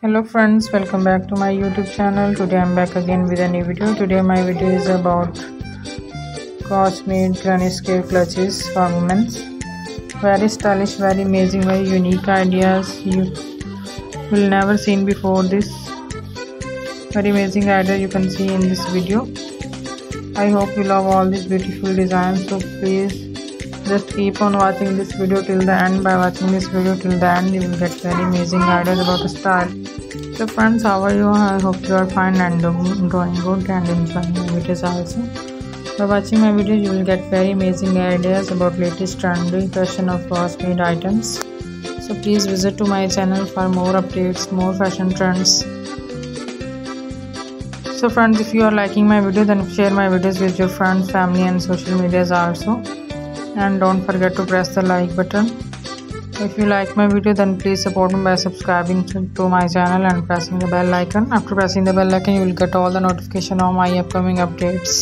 hello friends welcome back to my youtube channel. Today i'm back again with a new video. Today my video is about crochet-made granny square clutches for women. Very stylish very amazing very unique ideas you will never seen before this. Very amazing idea you can see in this video. I hope you love all these beautiful designs so please just keep on watching this video till the end. By watching this video till the end you will get very amazing ideas about style so friends how are you? I hope you are fine and doing good and enjoying my videos also. By watching my video you will get very amazing ideas about latest trendy fashion of crochet made items. So please visit to my channel for more updates more fashion trends. So friends if you are liking my video then share my videos with your friends family and social medias also and don't forget to press the like button. If you like my video then please support me by subscribing to, my channel and pressing the bell icon. After pressing the bell icon you will get all the notification of my upcoming updates.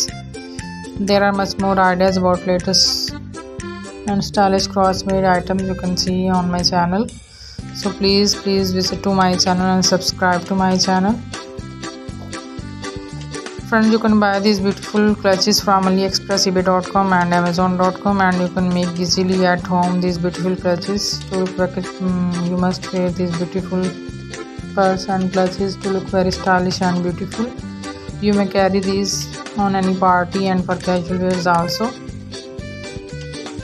There are much more ideas about latest and stylish crochet-made items you can see on my channel. So please please visit to my channel and subscribe to my channel friends you can buy these beautiful clutches from aliexpress ebay.com and amazon.com and you can make easily at home these beautiful clutches. To look um, you must wear these beautiful purse and clutches to look very stylish and beautiful. You may carry these on any party and for casual wears also.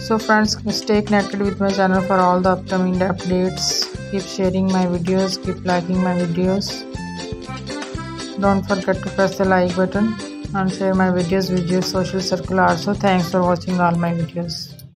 So friends stay connected with my channel for all the upcoming updates. Keep sharing my videos keep liking my videos don't forget to press the like button and share my videos with your social circle also. Thanks for watching all my videos